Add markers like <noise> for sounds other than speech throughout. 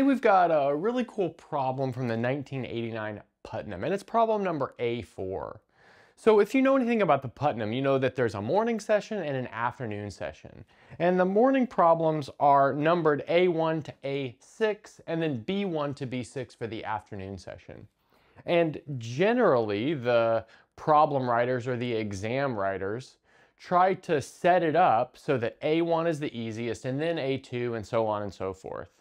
Today we've got a really cool problem from the 1989 Putnam, and it's problem number A4. So if you know anything about the Putnam, you know that there's a morning session and an afternoon session. And the morning problems are numbered A1 to A6 and then B1 to B6 for the afternoon session. And generally, the problem writers or the exam writers try to set it up so that A1 is the easiest and then A2 and so on and so forth.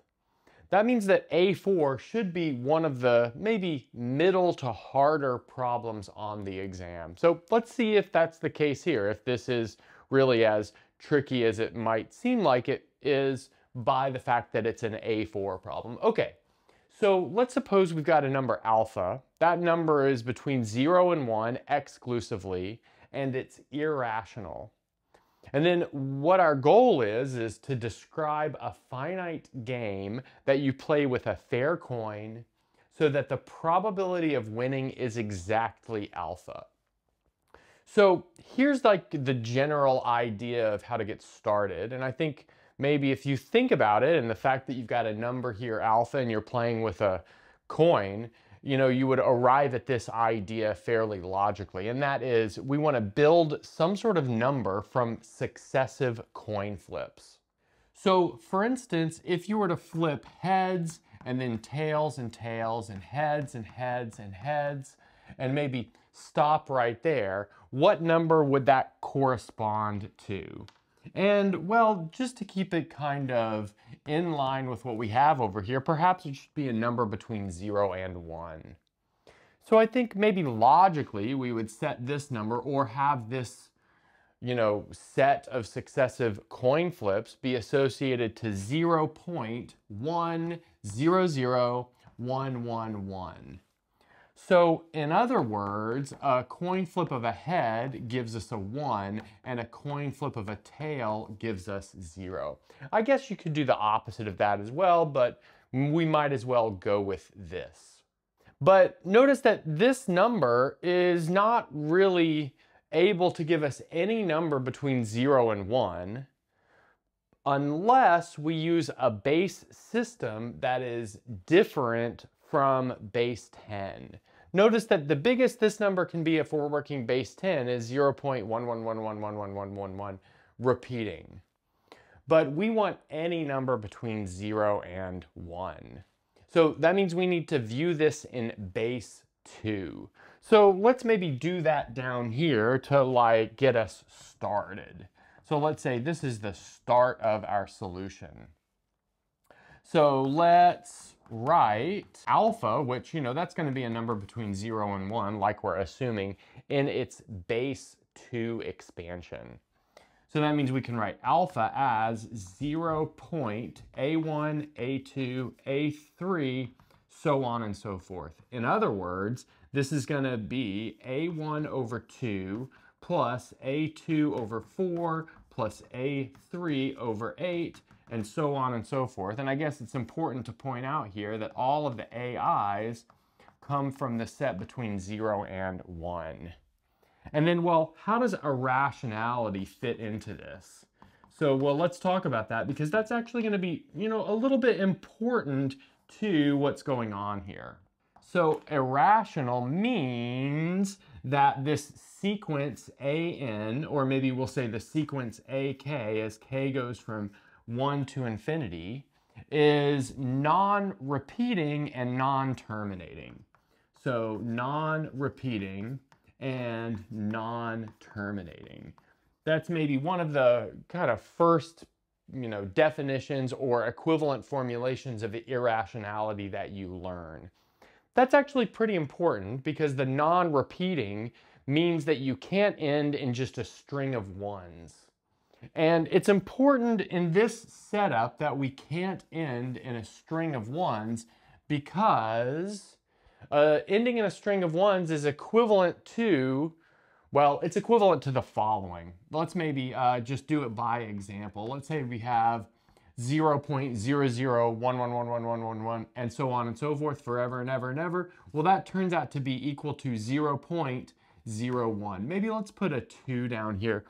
That means that A4 should be one of the maybe middle to harder problems on the exam. So let's see if that's the case here, if this is really as tricky as it might seem like it is by the fact that it's an A4 problem. Okay, so let's suppose we've got a number alpha. That number is between 0 and 1 exclusively, and it's irrational. And then what our goal is, is to describe a finite game that you play with a fair coin so that the probability of winning is exactly alpha. So here's like the general idea of how to get started. And I think maybe if you think about it and the fact that you've got a number here, alpha, and you're playing with a coin, you know, you would arrive at this idea fairly logically, and that is we want to build some sort of number from successive coin flips. So for instance, if you were to flip heads and then tails and tails and heads and heads and heads and maybe stop right there, what number would that correspond to? And well, just to keep it kind of in line with what we have over here, perhaps it should be a number between zero and one. So I think maybe logically we would set this number or have this, you know, set of successive coin flips be associated to 0 0.1001111. So in other words, a coin flip of a head gives us a one and a coin flip of a tail gives us zero. I guess you could do the opposite of that as well, but we might as well go with this. But notice that this number is not really able to give us any number between zero and one unless we use a base system that is different from base 10. Notice that the biggest this number can be if we're working base 10 is 0.111111111 repeating. But we want any number between 0 and 1. So that means we need to view this in base 2. So let's maybe do that down here to like get us started. So let's say this is the start of our solution. So let's write alpha, which, you know, that's going to be a number between 0 and 1, like we're assuming, in its base 2 expansion. So that means we can write alpha as 0 point A1, A2, A3, so on and so forth. In other words, this is going to be A1 over 2 plus A2 over 4 plus A3 over 8 and so on and so forth. And I guess it's important to point out here that all of the AIs come from the set between 0 and 1. And then, well, how does irrationality fit into this? So, well, let's talk about that because that's actually going to be, you know, a little bit important to what's going on here. So irrational means that this sequence AN, or maybe we'll say the sequence AK as K goes from 1 to infinity is non-repeating and non-terminating. So non-repeating and non-terminating. That's maybe one of the kind of first you know, definitions or equivalent formulations of the irrationality that you learn. That's actually pretty important because the non-repeating means that you can't end in just a string of ones. And it's important in this setup that we can't end in a string of ones because uh, ending in a string of ones is equivalent to, well, it's equivalent to the following. Let's maybe uh, just do it by example. Let's say we have 0.00111111 and so on and so forth forever and ever and ever. Well, that turns out to be equal to 0.01. Maybe let's put a 2 down here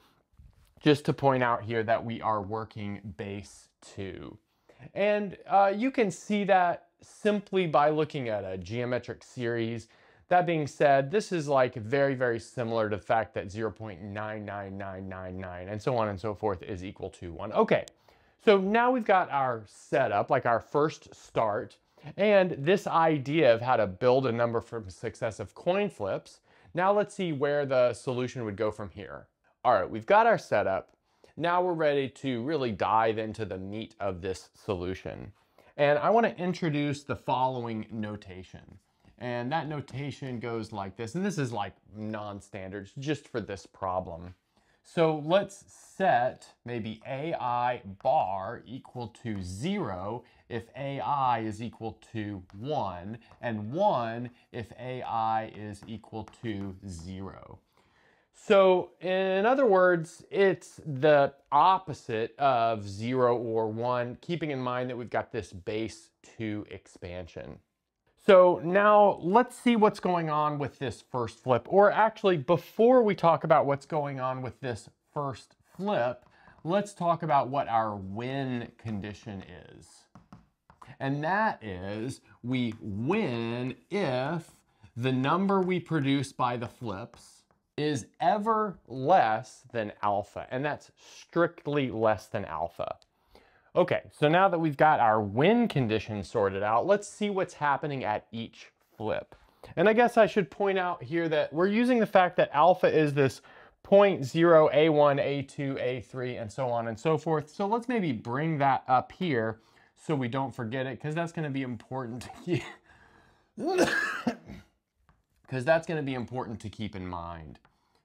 just to point out here that we are working base 2. And uh, you can see that simply by looking at a geometric series. That being said, this is like very, very similar to the fact that 0.99999 and so on and so forth is equal to one. Okay, so now we've got our setup, like our first start, and this idea of how to build a number from successive coin flips. Now let's see where the solution would go from here. All right, we've got our setup. Now we're ready to really dive into the meat of this solution. And I want to introduce the following notation. And that notation goes like this, and this is like non-standard, just for this problem. So let's set maybe AI bar equal to zero if AI is equal to one, and one if AI is equal to zero. So in other words, it's the opposite of zero or one, keeping in mind that we've got this base two expansion. So now let's see what's going on with this first flip, or actually before we talk about what's going on with this first flip, let's talk about what our win condition is. And that is we win if the number we produce by the flips is ever less than alpha, and that's strictly less than alpha. Okay, so now that we've got our win condition sorted out, let's see what's happening at each flip. And I guess I should point out here that we're using the fact that alpha is this 0.0, A1, A2, A3, and so on and so forth. So let's maybe bring that up here so we don't forget it, because that's going to be important to keep. <coughs> Because that's going to be important to keep in mind.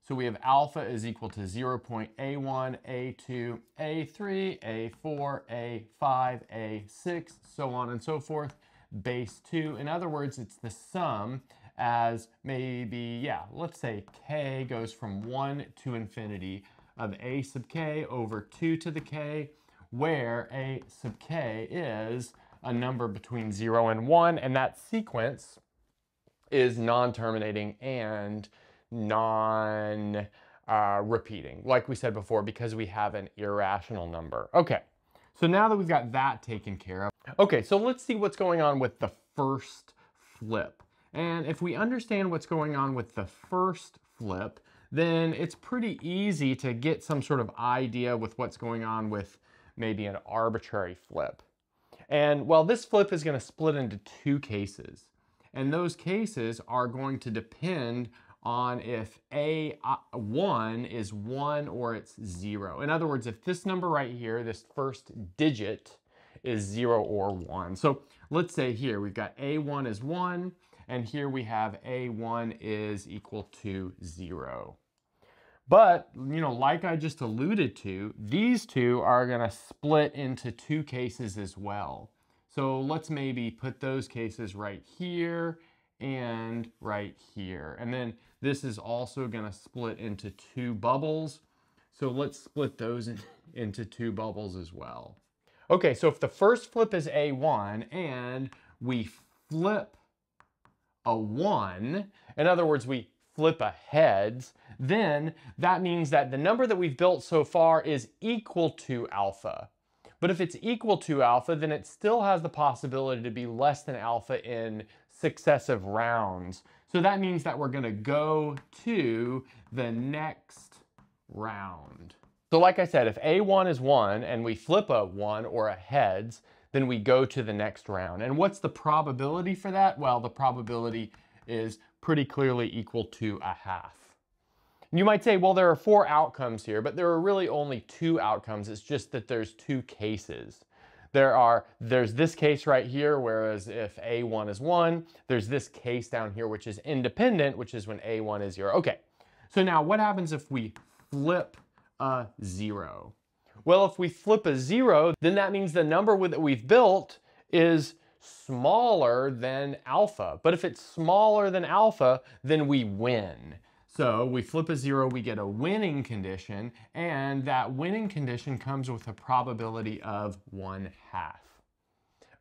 So we have alpha is equal to 0.A1, A2, A3, A4, A5, A6, so on and so forth, base 2. In other words, it's the sum as maybe, yeah, let's say k goes from 1 to infinity of a sub k over 2 to the k, where a sub k is a number between 0 and 1, and that sequence is non-terminating and non uh, repeating, like we said before, because we have an irrational number. Okay, so now that we've got that taken care of, okay, so let's see what's going on with the first flip. And if we understand what's going on with the first flip, then it's pretty easy to get some sort of idea with what's going on with maybe an arbitrary flip. And well, this flip is gonna split into two cases. And those cases are going to depend on if A1 uh, is 1 or it's 0. In other words, if this number right here, this first digit, is 0 or 1. So let's say here we've got A1 is 1, and here we have A1 is equal to 0. But, you know, like I just alluded to, these two are going to split into two cases as well. So let's maybe put those cases right here and right here. And then this is also gonna split into two bubbles. So let's split those in, into two bubbles as well. Okay, so if the first flip is A1 and we flip a one, in other words, we flip a heads, then that means that the number that we've built so far is equal to alpha. But if it's equal to alpha, then it still has the possibility to be less than alpha in successive rounds. So that means that we're gonna go to the next round. So like I said, if A1 is one and we flip a one or a heads, then we go to the next round. And what's the probability for that? Well, the probability is pretty clearly equal to a half. You might say, well, there are four outcomes here, but there are really only two outcomes. It's just that there's two cases. There are, there's this case right here, whereas if A1 is one, there's this case down here, which is independent, which is when A1 is zero. Okay, so now what happens if we flip a zero? Well, if we flip a zero, then that means the number that we've built is smaller than alpha. But if it's smaller than alpha, then we win. So we flip a zero, we get a winning condition, and that winning condition comes with a probability of one half.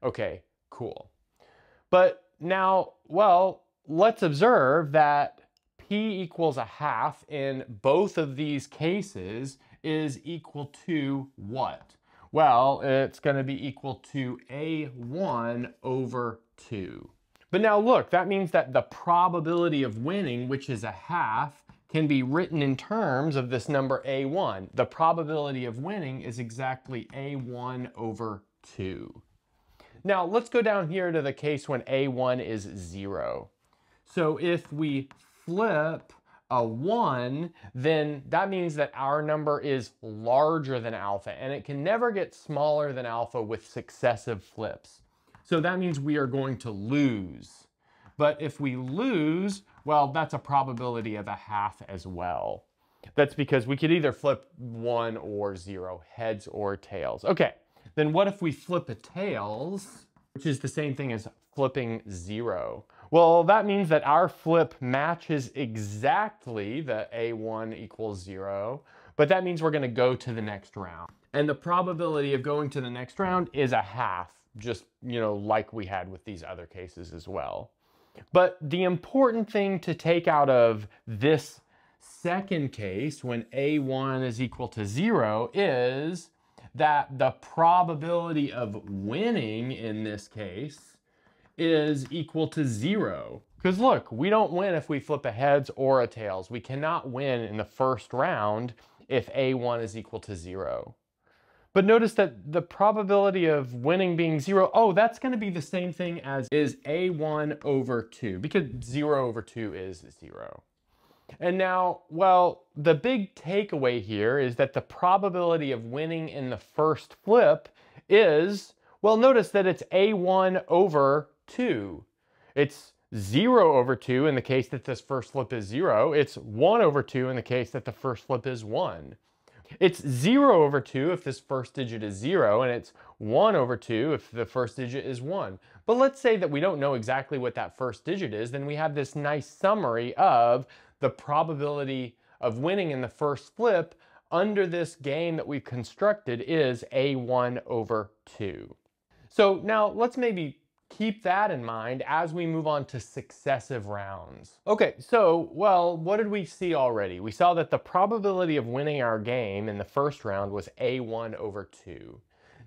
Okay, cool. But now, well, let's observe that p equals a half in both of these cases is equal to what? Well, it's going to be equal to A1 over 2. But now look, that means that the probability of winning, which is a half, can be written in terms of this number A1. The probability of winning is exactly A1 over 2. Now let's go down here to the case when A1 is 0. So if we flip a 1, then that means that our number is larger than alpha, and it can never get smaller than alpha with successive flips. So that means we are going to lose. But if we lose, well, that's a probability of a half as well. That's because we could either flip one or zero, heads or tails. Okay, then what if we flip a tails, which is the same thing as flipping zero? Well, that means that our flip matches exactly the A1 equals zero, but that means we're gonna go to the next round. And the probability of going to the next round is a half, just, you know, like we had with these other cases as well. But the important thing to take out of this second case, when A1 is equal to zero, is that the probability of winning in this case is equal to zero. Because look, we don't win if we flip a heads or a tails. We cannot win in the first round if A1 is equal to zero. But notice that the probability of winning being zero, oh, that's gonna be the same thing as is A1 over two, because zero over two is zero. And now, well, the big takeaway here is that the probability of winning in the first flip is, well, notice that it's A1 over 2. It's 0 over 2 in the case that this first flip is 0. It's 1 over 2 in the case that the first flip is 1. It's 0 over 2 if this first digit is 0, and it's 1 over 2 if the first digit is 1. But let's say that we don't know exactly what that first digit is, then we have this nice summary of the probability of winning in the first flip under this game that we've constructed is A1 over 2. So now let's maybe keep that in mind as we move on to successive rounds. Okay, so, well, what did we see already? We saw that the probability of winning our game in the first round was A1 over 2.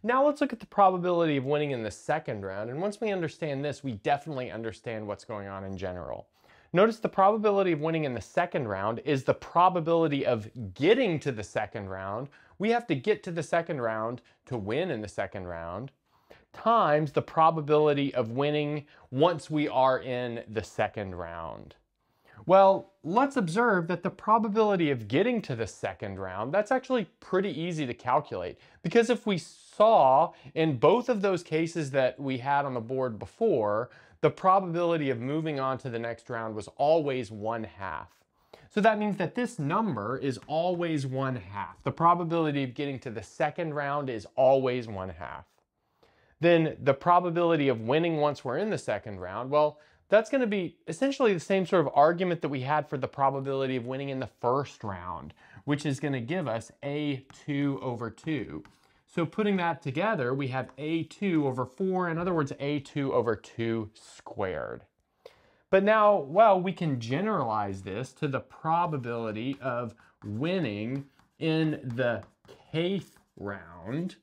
Now let's look at the probability of winning in the second round, and once we understand this, we definitely understand what's going on in general. Notice the probability of winning in the second round is the probability of getting to the second round. We have to get to the second round to win in the second round times the probability of winning once we are in the second round. Well, let's observe that the probability of getting to the second round, that's actually pretty easy to calculate. Because if we saw in both of those cases that we had on the board before, the probability of moving on to the next round was always one half. So that means that this number is always one half. The probability of getting to the second round is always one half then the probability of winning once we're in the second round, well, that's going to be essentially the same sort of argument that we had for the probability of winning in the first round, which is going to give us A2 over 2. So putting that together, we have A2 over 4, in other words, A2 over 2 squared. But now, well, we can generalize this to the probability of winning in the kth round,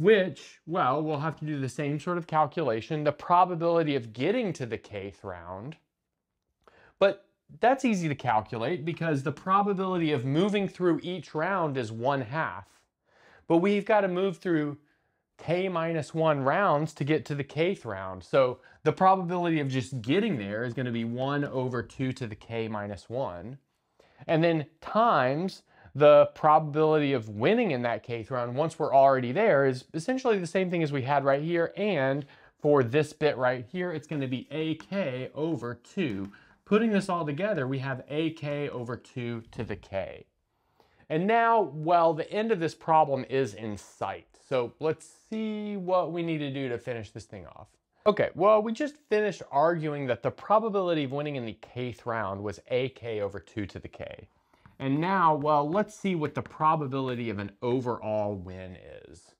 which, well, we'll have to do the same sort of calculation, the probability of getting to the kth round. But that's easy to calculate because the probability of moving through each round is one half. But we've got to move through k minus one rounds to get to the kth round. So the probability of just getting there is going to be 1 over 2 to the k minus 1. And then times the probability of winning in that kth round once we're already there is essentially the same thing as we had right here. And for this bit right here, it's going to be ak over 2. Putting this all together, we have ak over 2 to the k. And now, well, the end of this problem is in sight. So let's see what we need to do to finish this thing off. Okay, well, we just finished arguing that the probability of winning in the kth round was ak over 2 to the k. And now, well, let's see what the probability of an overall win is.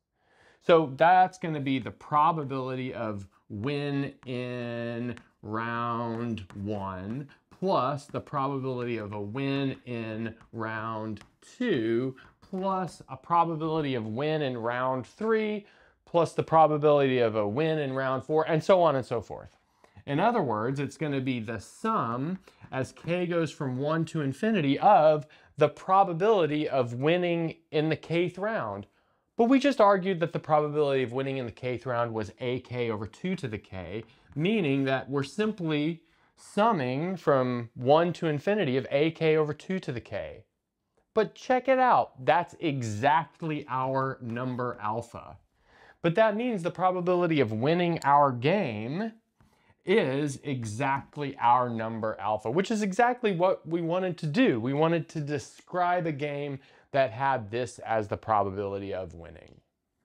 So that's going to be the probability of win in round one plus the probability of a win in round two plus a probability of win in round three, plus the probability of a win in round four, and so on and so forth. In other words, it's going to be the sum as k goes from 1 to infinity of the probability of winning in the kth round. But we just argued that the probability of winning in the kth round was ak over 2 to the k, meaning that we're simply summing from 1 to infinity of ak over 2 to the k. But check it out, that's exactly our number alpha. But that means the probability of winning our game is exactly our number alpha, which is exactly what we wanted to do. We wanted to describe a game that had this as the probability of winning.